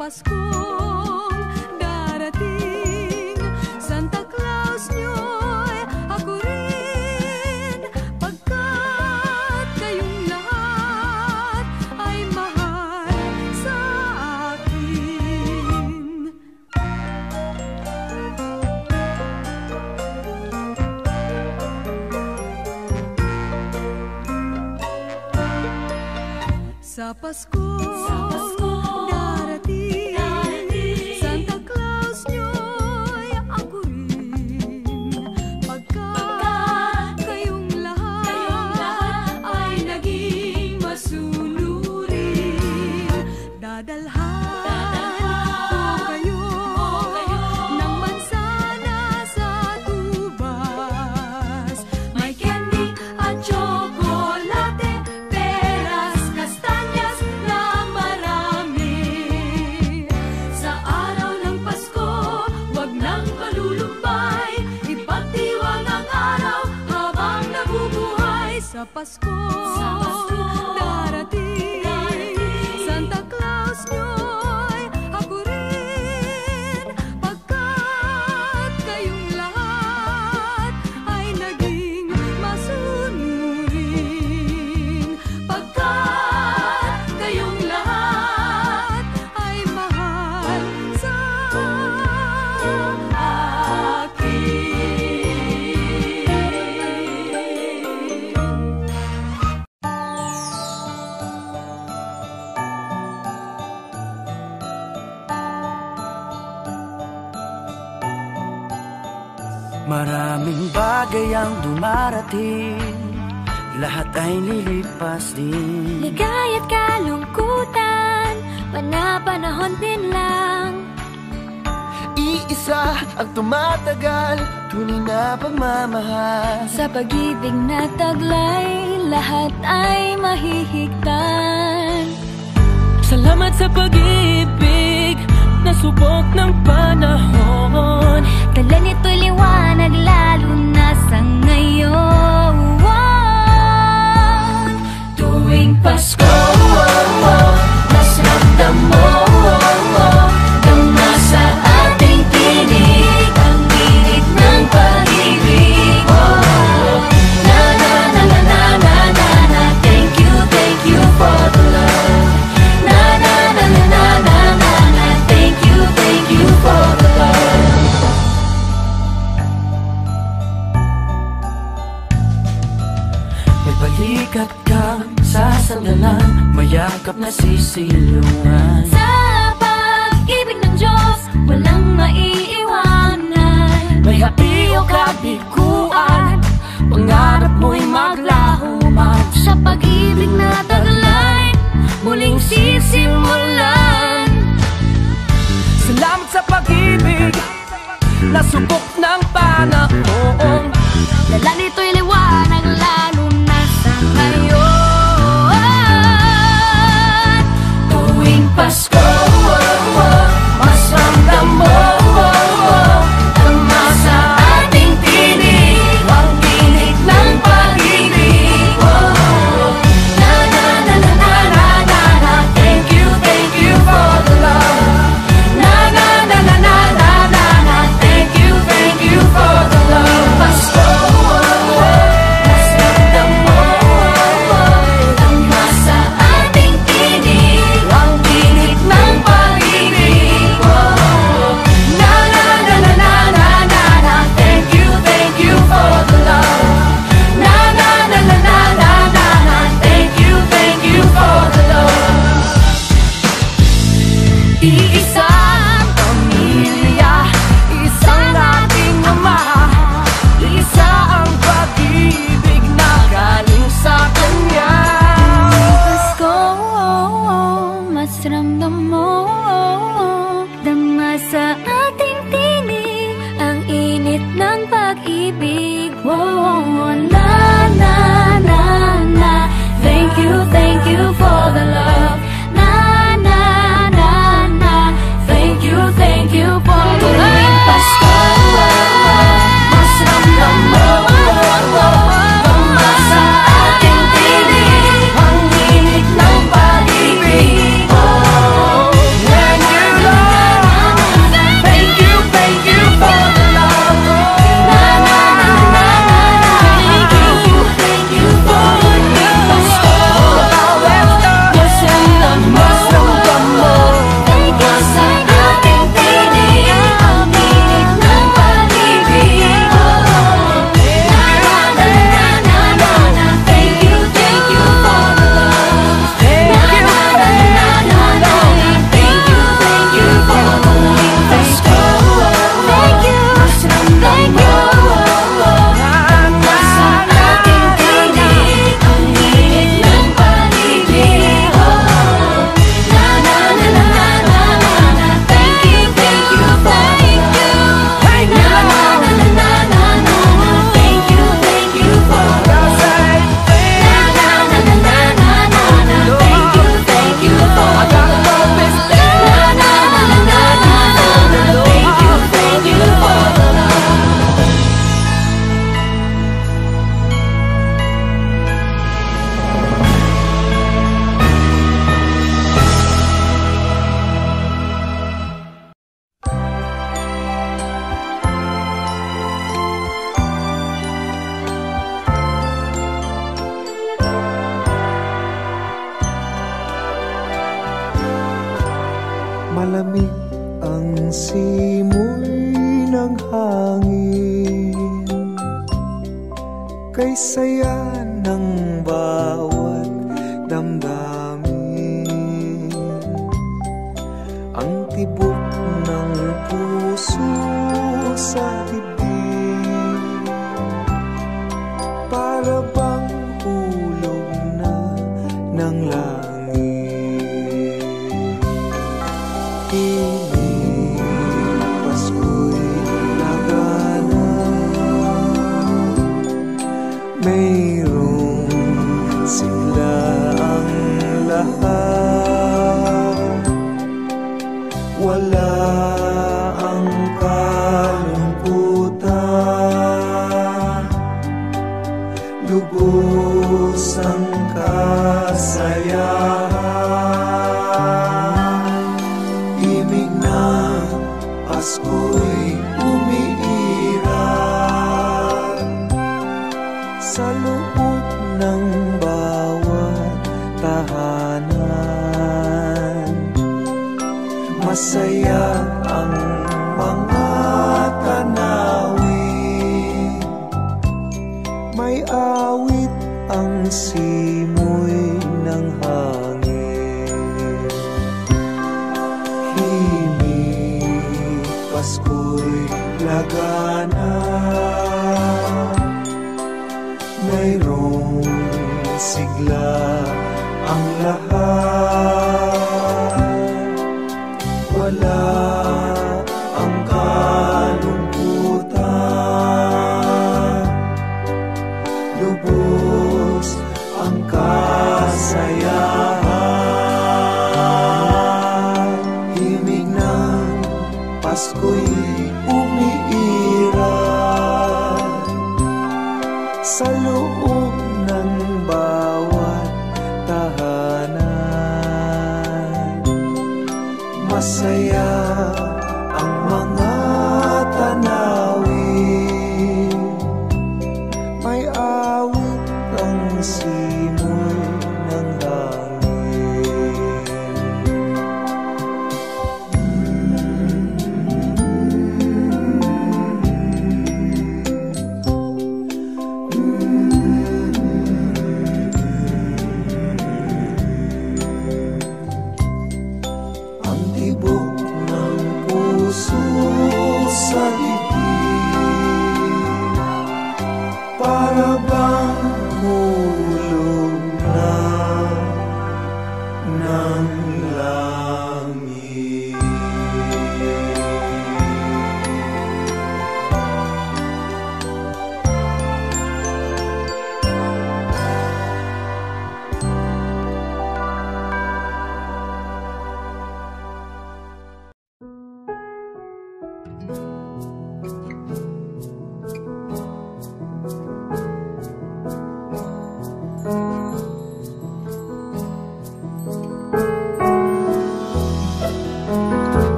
Paskong darating. Santa Claus nyo'y ako rin. Pagkat ay mahal sa akin. Sa Paskong поскольку ay lilipas din. Ligaya't kalungkutan, panapanahon din lang. Iisa ang tumatagal, tunay na pagmamahal. Sa pag-ibig na taglay, lahat ay mahihigtan. Salamat sa pag-ibig, nasubok ng panahon. Dala nito'y liwanag lalo na sa ngayon. tuwing Pasko. Mas ramdam mo. sandalan Mayakap na sisilungan. Sa pag-ibig ng Diyos Walang maiiwanan. May hapi o kabikuan Pangarap mo'y maglahuman. Sa pag-ibig na taglay Muling sisimulan. Salamat sa pag-ibig Nasubok ng panahon. Dala nito'y liwanag lalo Let's go.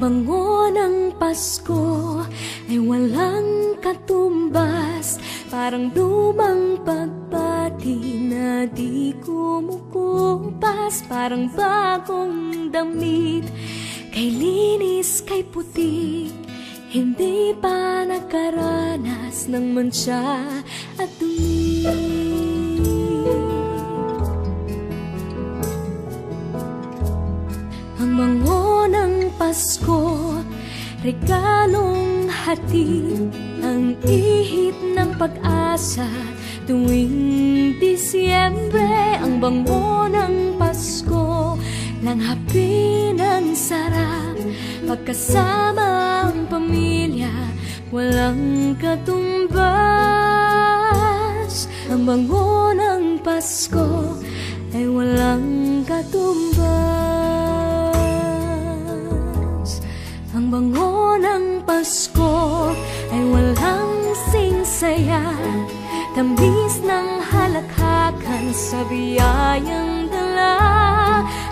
bango ng Pasko ay walang katumbas. Parang lumang pagbati na di kumukupas. Parang bagong damit Kay linis, kay puti. Hindi pa nakaranas ng mansya at dumi. Pasko Regalong hatid Ang ihit ng pag-asa. Tuwing Disyembre Ang bango ng Pasko Langhapin ang sarap. Pagkasama ang pamilya Walang katumbas. Ang bango ng Pasko Ay walang katumbas. Ang bango ng Pasko ay walang singsaya Tambis ng halakhakan sa biyayang dala.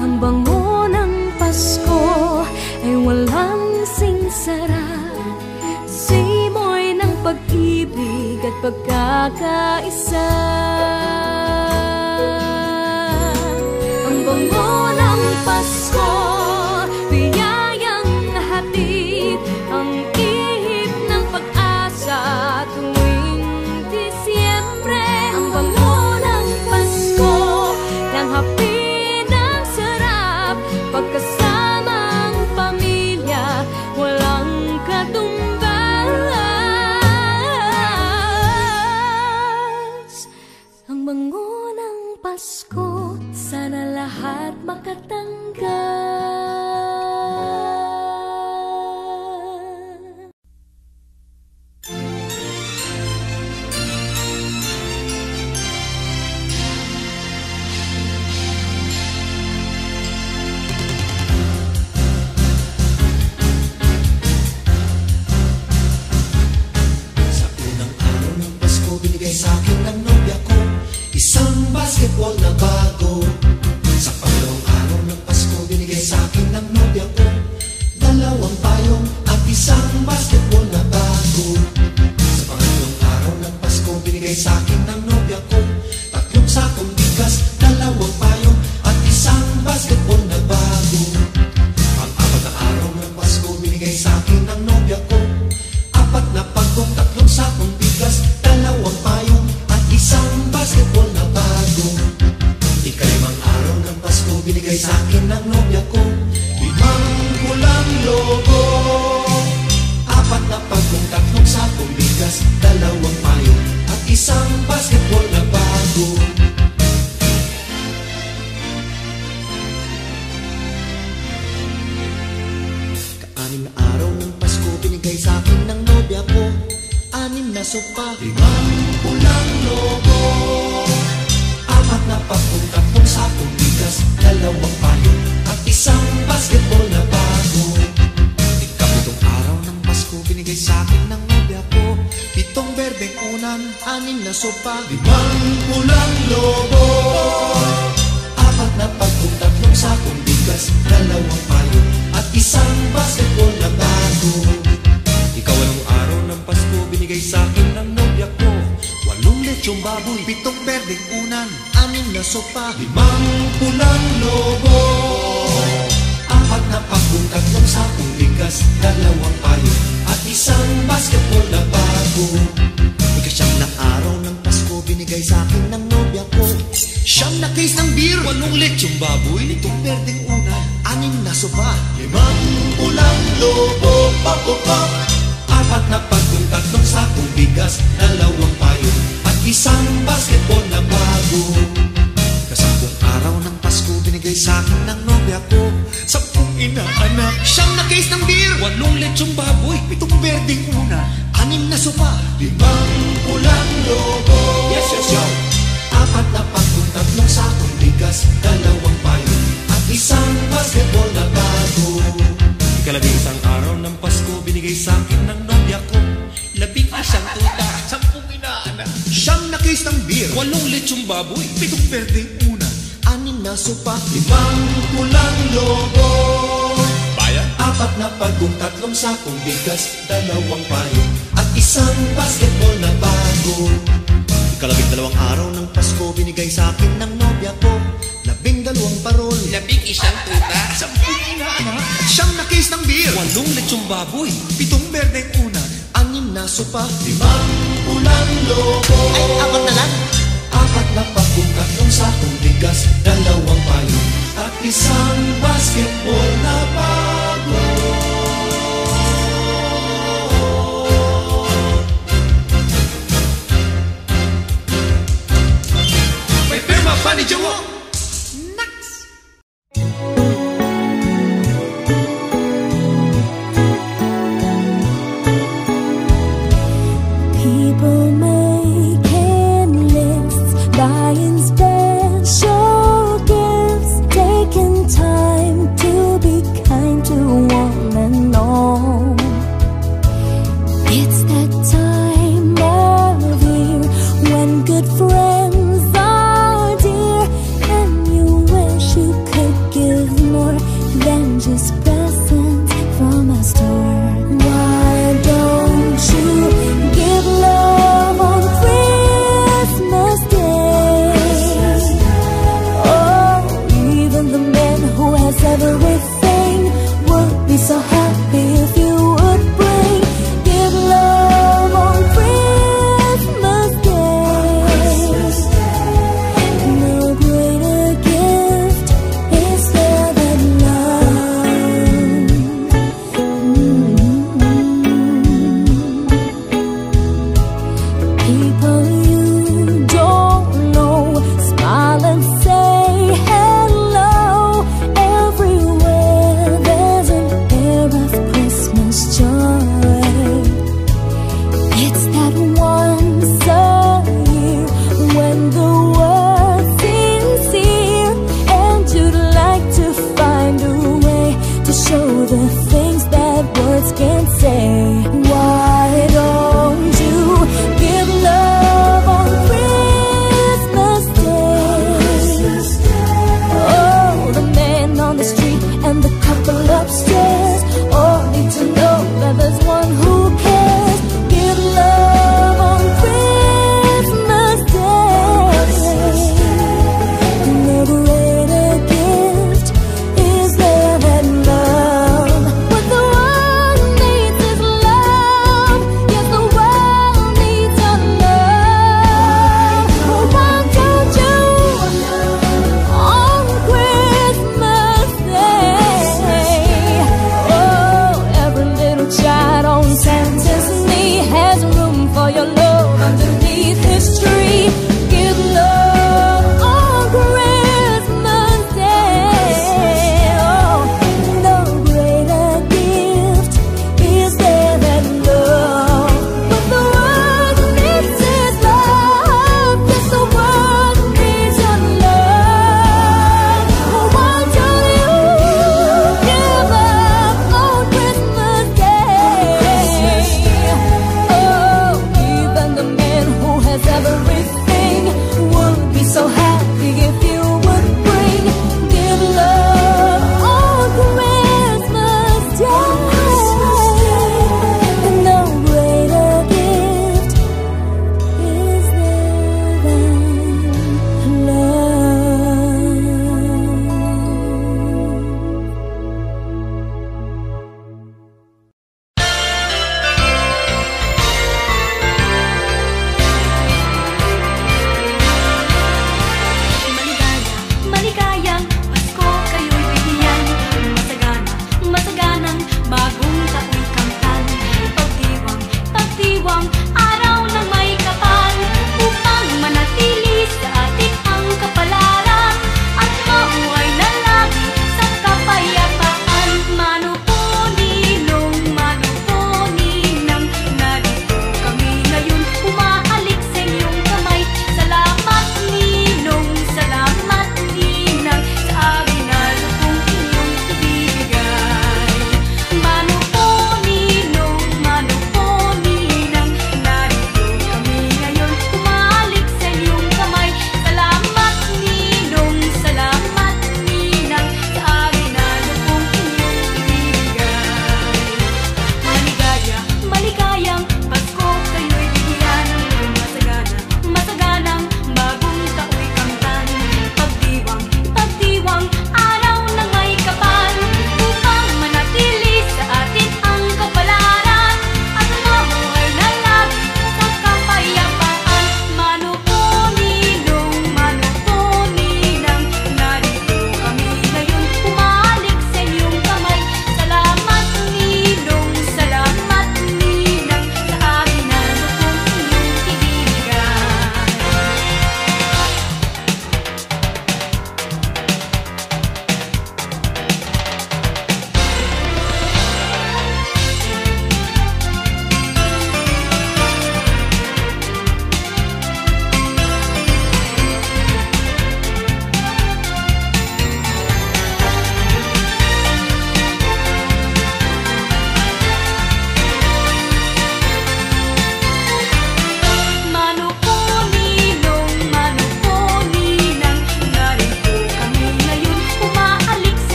Ang bango ng Pasko ay walang singsara Simoy ng pag-ibig at pagkakaisa. Ang bango ng Pasko Pitong baboy, pitong berdeng una, anim na sopa, limang ulam, lobo, pakupap, apat na pagkong tatlong sakong bigas, dalawang payo, at isang basketball na bago. Kasampung araw ng Pasko, binigay sa akin ng nobya ko, sampung inaanak, siyam na case ng beer, walong lechong baboy, pitong berdeng una, anim na sopa, limang ulam, lobo, Pitong baboy, pitong berdeng una Anim na sopa, limang pulang lobo. Bayan, apat na pagong, tatlong sakong bigas Dalawang payo, at isang basketball na bago. Ikalabing dalawang araw ng Pasko Binigay sa akin ng nobya ko Labing dalawang parol. Labing isang tuta. Sampung inaanak Siyam na case ng beer. Walong lechong baboy. Pitong berdeng una Anim na sopa. Limang pulang lobo. Ay, apat na lang. Dapat lapak bukan dong satu digas dan dawang payung. Tapi sang basketball napago Pepe ni jenguk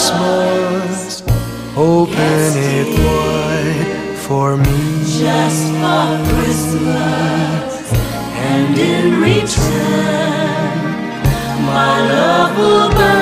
Christmas. Open yes, it wide for me. Just for Christmas. And in return, my love will burn.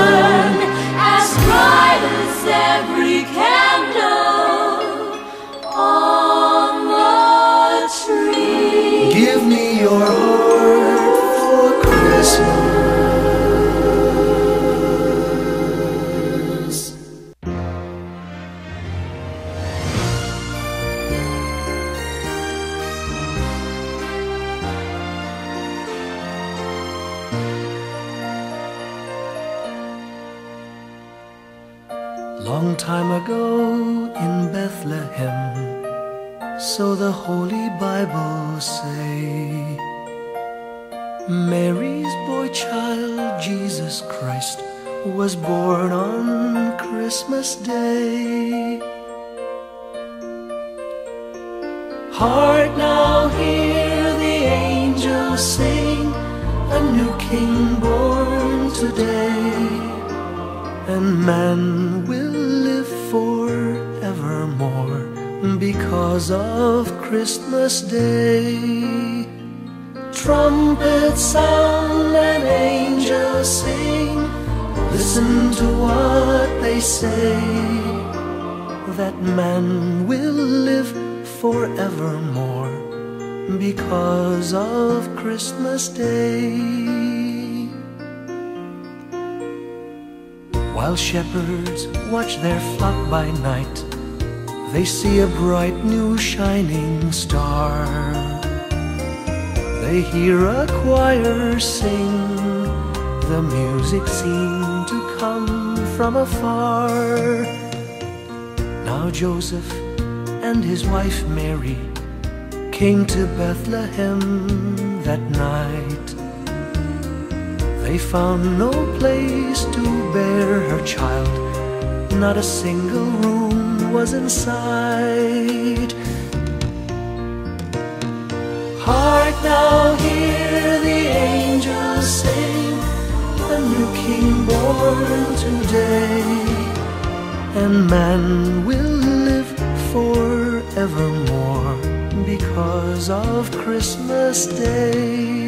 While shepherds watch their flock by night, they see a bright new shining star. They hear a choir sing, the music seemed to come from afar. Now Joseph and his wife Mary came to Bethlehem that night. They found no place to bear her child, not a single room was in sight. Hark now, hear the angels sing, a new king born today, and man will live forevermore because of Christmas Day.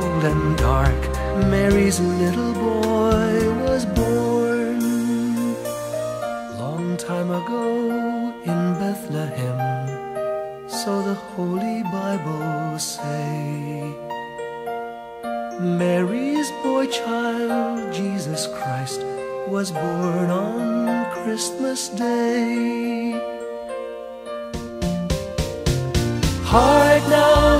and dark, Mary's little boy was born. Long time ago in Bethlehem, so the Holy Bible say. Mary's boy child, Jesus Christ, was born on Christmas Day. Hark now,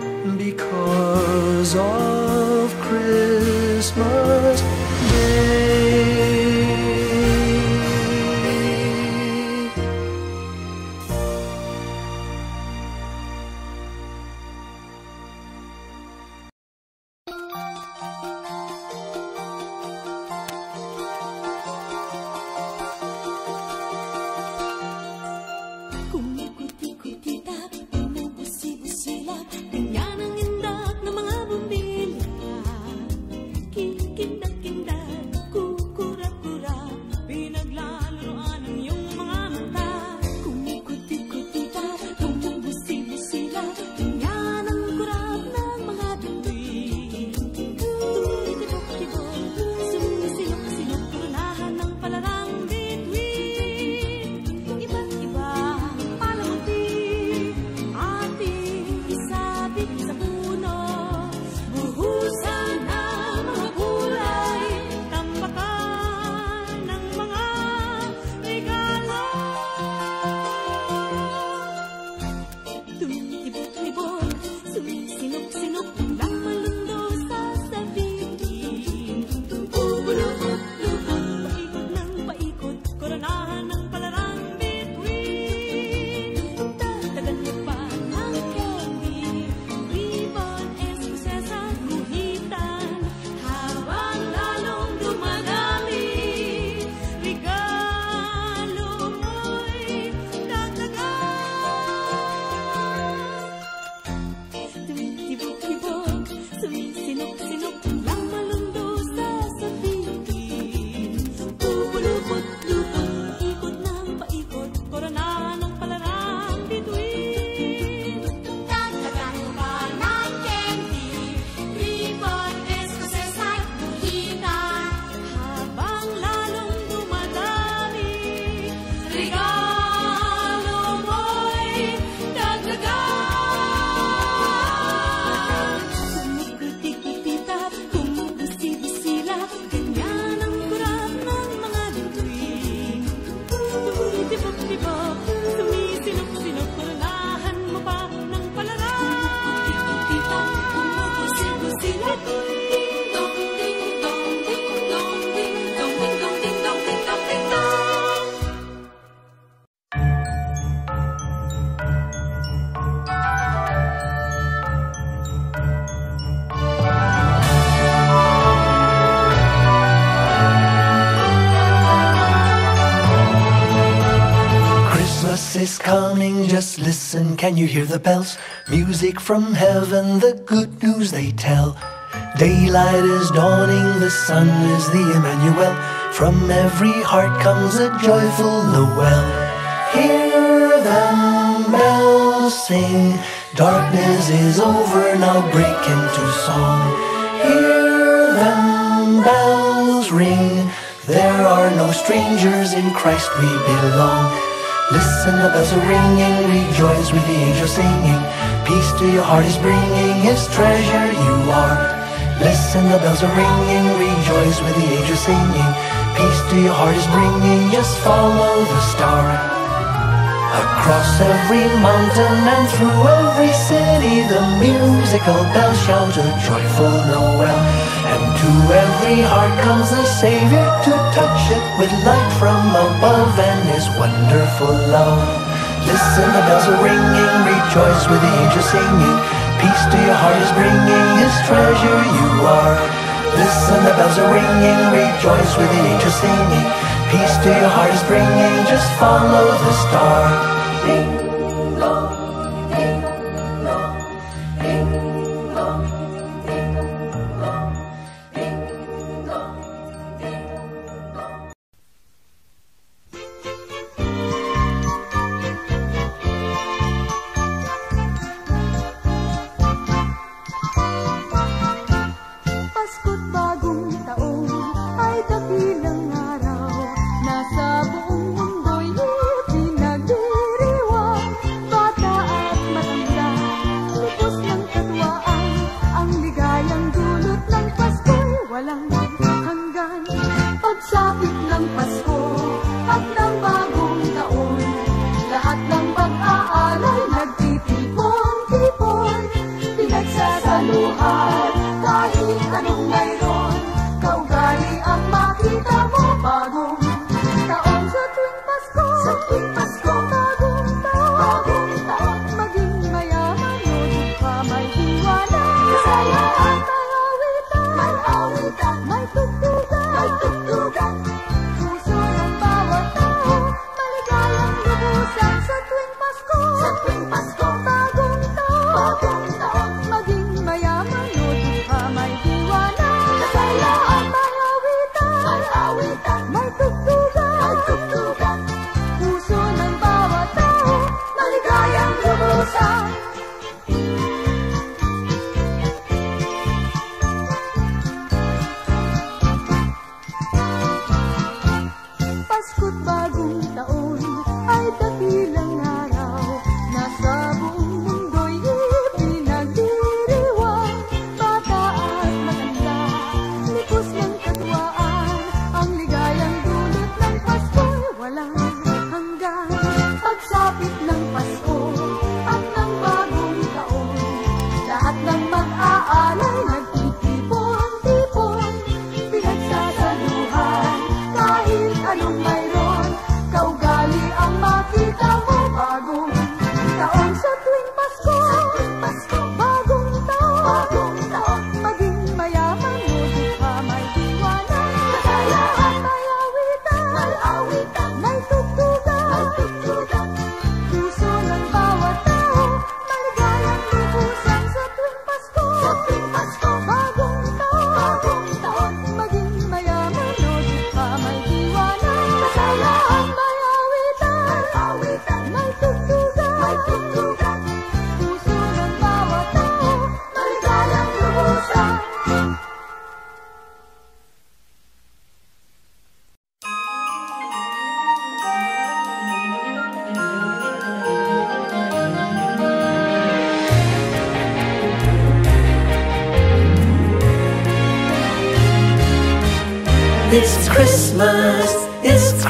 because of Christmas Day. Can you hear the bells? Music from heaven, the good news they tell. Daylight is dawning, the sun is the Emmanuel. From every heart comes a joyful Noel. Hear them bells sing. Darkness is over, now break into song. Hear them bells ring. There are no strangers in Christ we belong. Listen, the bells are ringing, rejoice with the angels singing. Peace to your heart is bringing, his treasure you are. Listen, the bells are ringing, rejoice with the angels singing. Peace to your heart is bringing, just follow the star. Across every mountain and through every city, the musical bells shout a joyful Noel. To every heart comes the Savior to touch it with light from above and His wonderful love. Listen, the bells are ringing, rejoice with the angels singing. Peace to your heart is bringing, His treasure you are. Listen, the bells are ringing, rejoice with the angels singing. Peace to your heart is bringing, just follow the star. Ding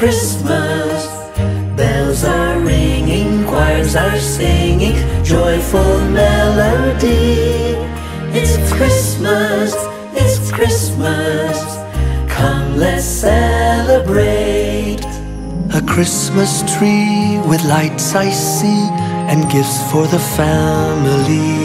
Christmas. Bells are ringing, choirs are singing, joyful melody. It's Christmas, it's Christmas. Come, let's celebrate. A Christmas tree with lights I see, and gifts for the family.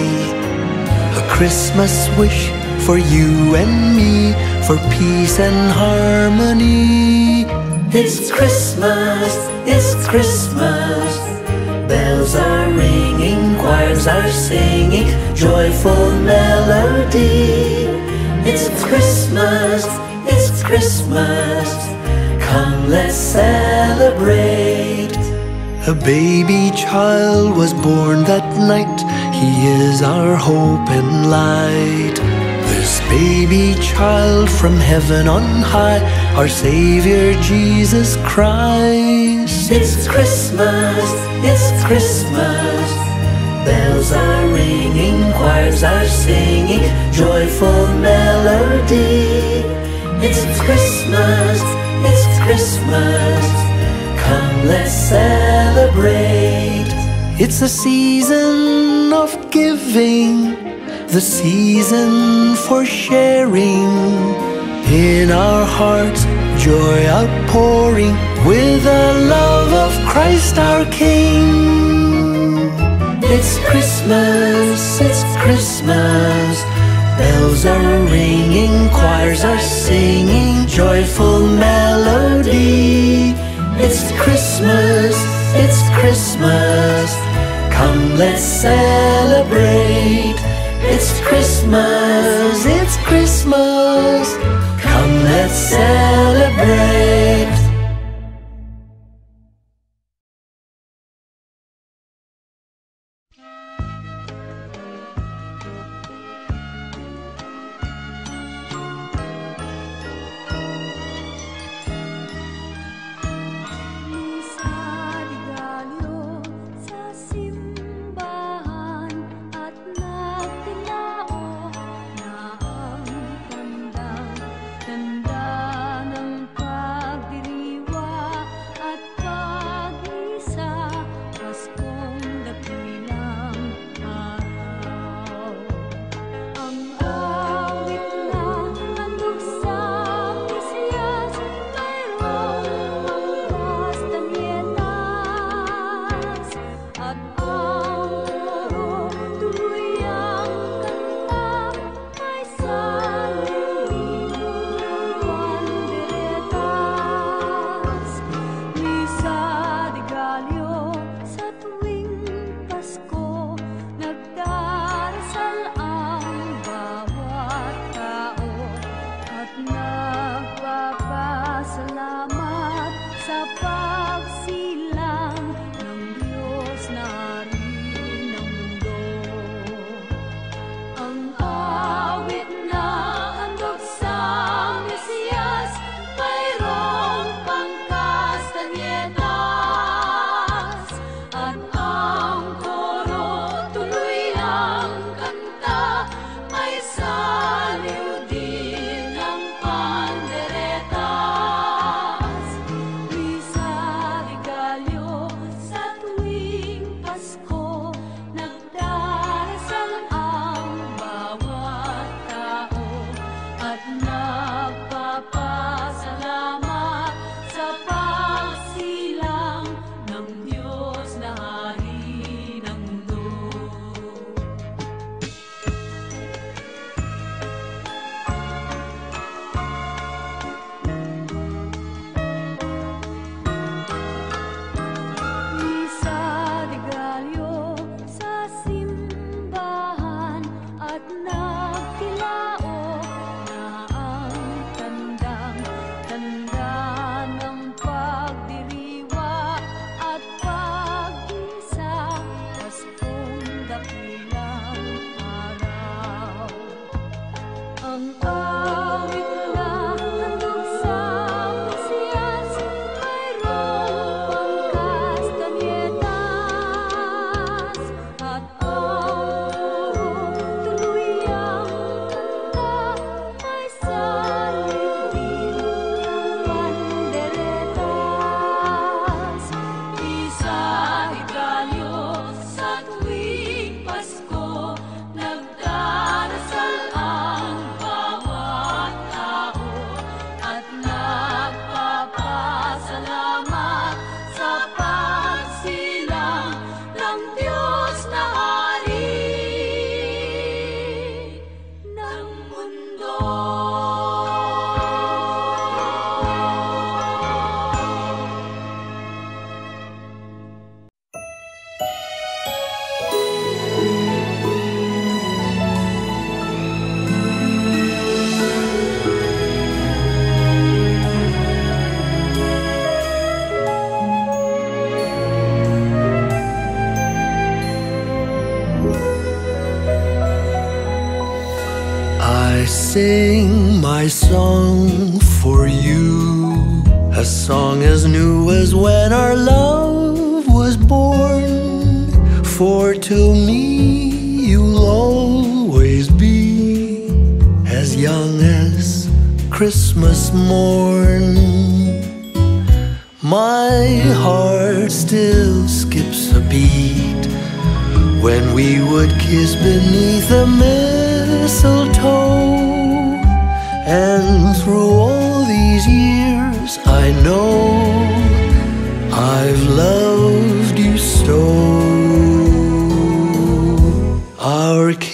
A Christmas wish for you and me, for peace and harmony. It's Christmas, it's Christmas. Bells are ringing, choirs are singing, joyful melody. It's Christmas, it's Christmas. Come, let's celebrate. A baby child was born that night. He is our hope and light. This baby child from heaven on high, our Savior Jesus Christ. It's Christmas, it's Christmas. Bells are ringing, choirs are singing, joyful melody. It's Christmas, it's Christmas. Come, let's celebrate. It's a season of giving, the season for sharing. In our hearts, joy outpouring with the love of Christ our King. It's Christmas, it's Christmas. Bells are ringing, choirs are singing, joyful melody. It's Christmas, it's Christmas. Come, let's celebrate. It's Christmas, it's Christmas. Celebrate.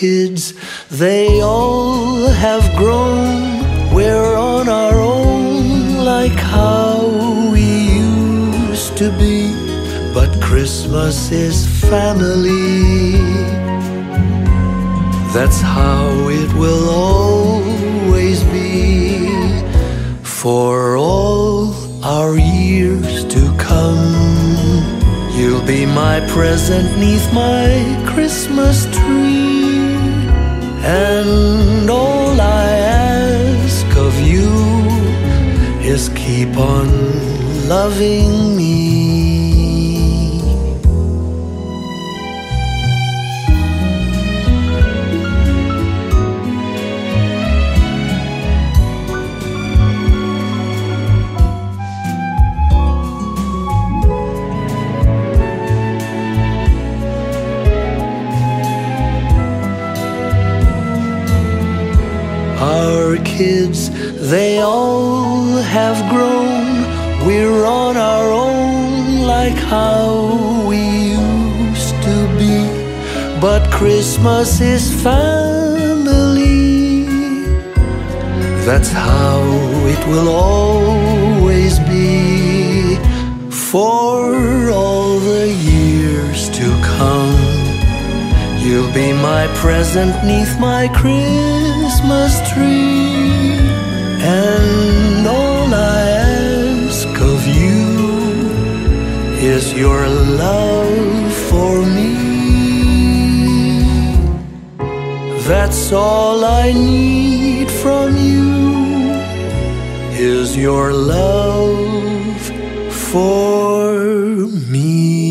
Kids, they all have grown. We're on our own, like how we used to be. But Christmas is family. That's how it will always be for all our years to come. You'll be my present neath my Christmas tree, and all I ask of you is keep on loving me. They all have grown. We're on our own, like how we used to be. But Christmas is family. That's how it will always be for all the years to come. You'll be my present neath my Christmas tree, and all I ask of you is your love for me. That's all I need from you is your love for me.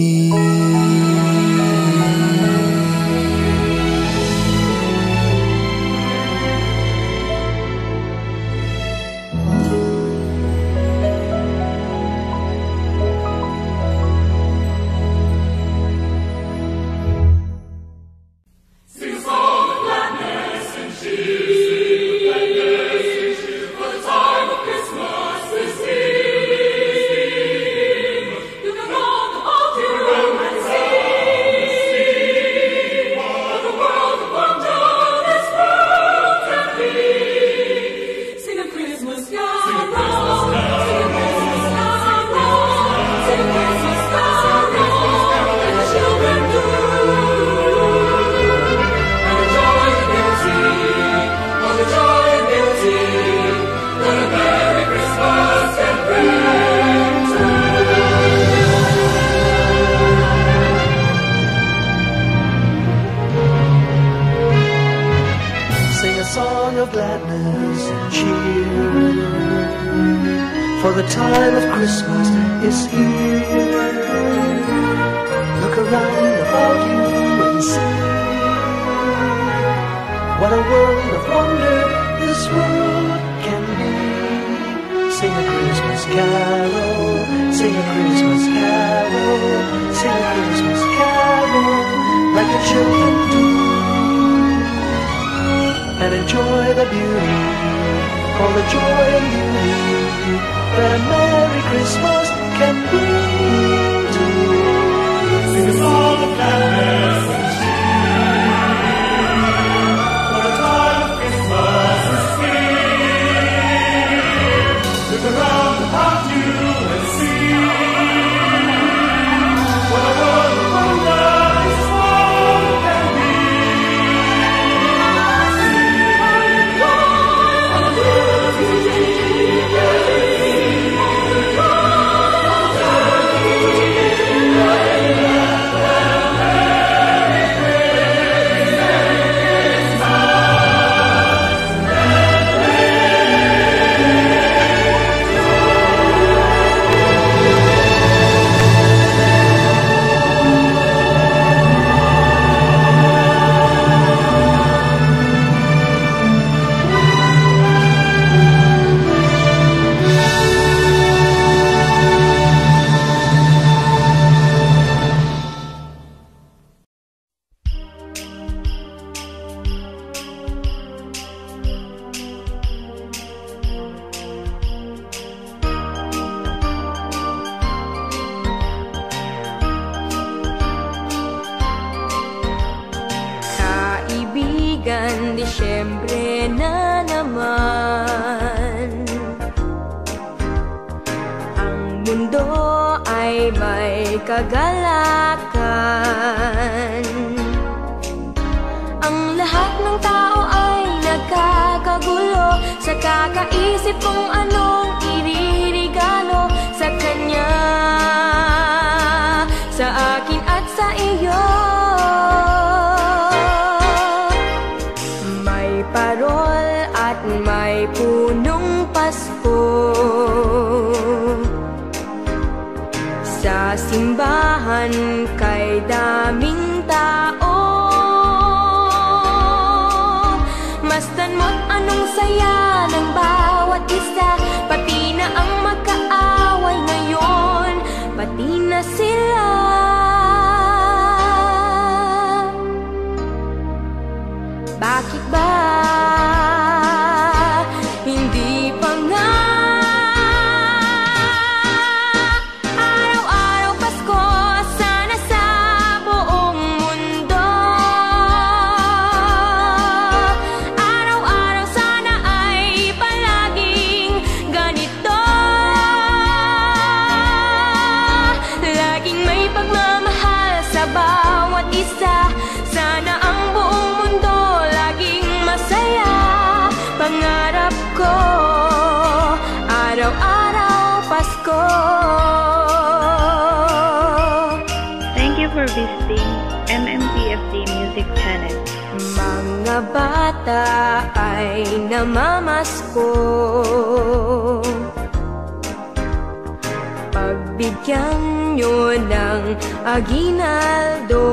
Namamasko Pagbigyan nyo ng aginaldo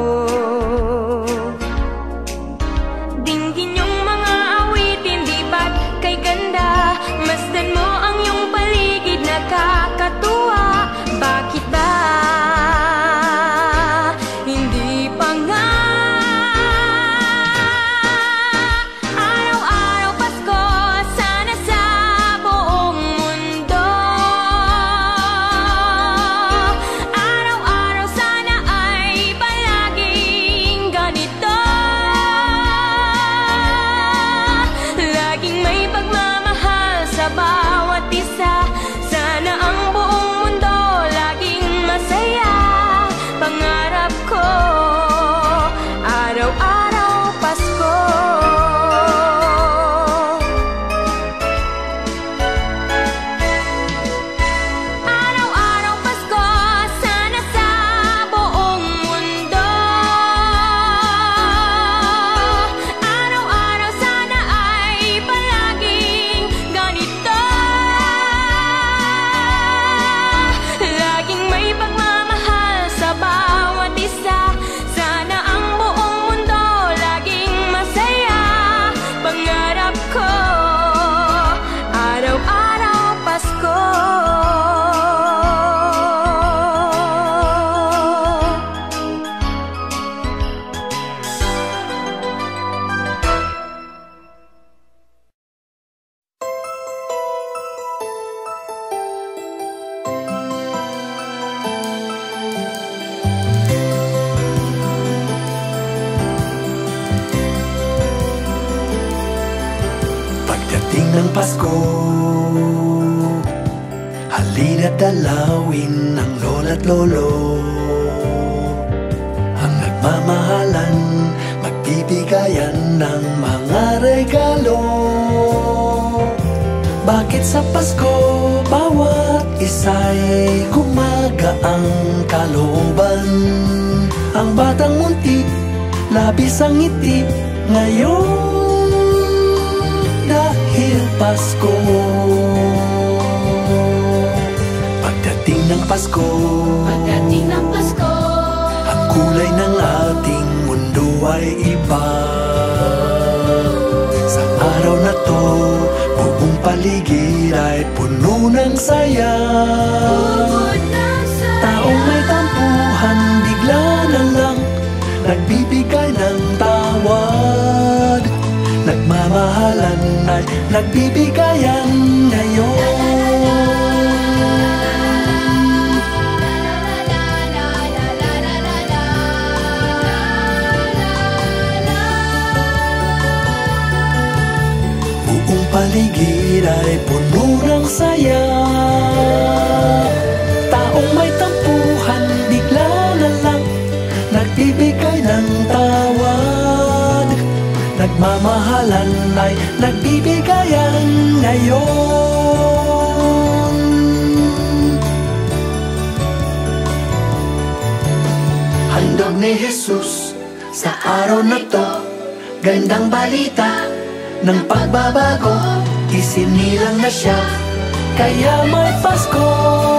Nagmamahalan ay nagbibigayan ngayon. Handog ni Jesus sa araw na to Gandang balita ng pagbabago Isinilang na siya Kaya may Pasko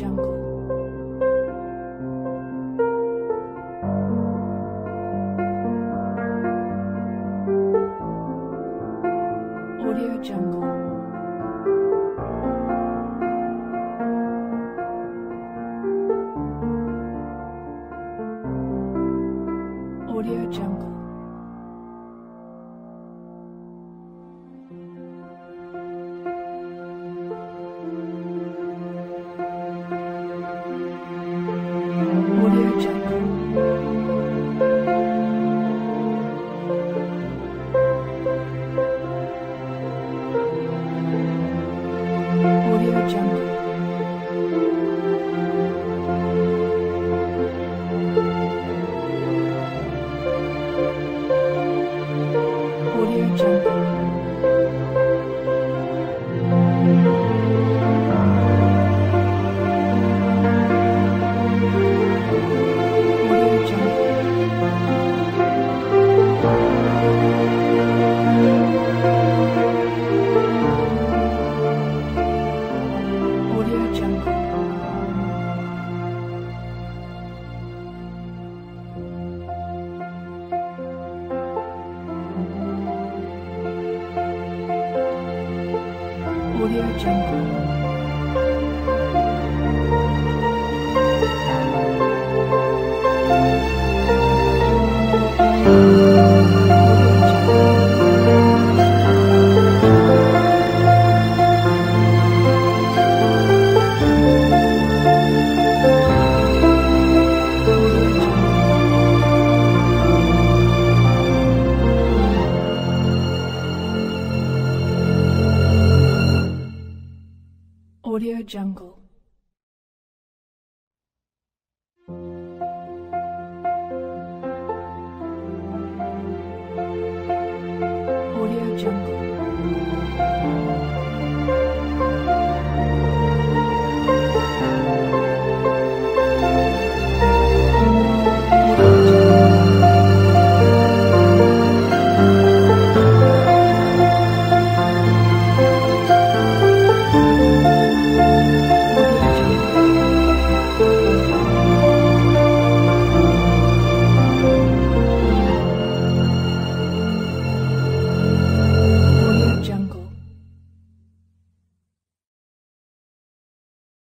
Jungle.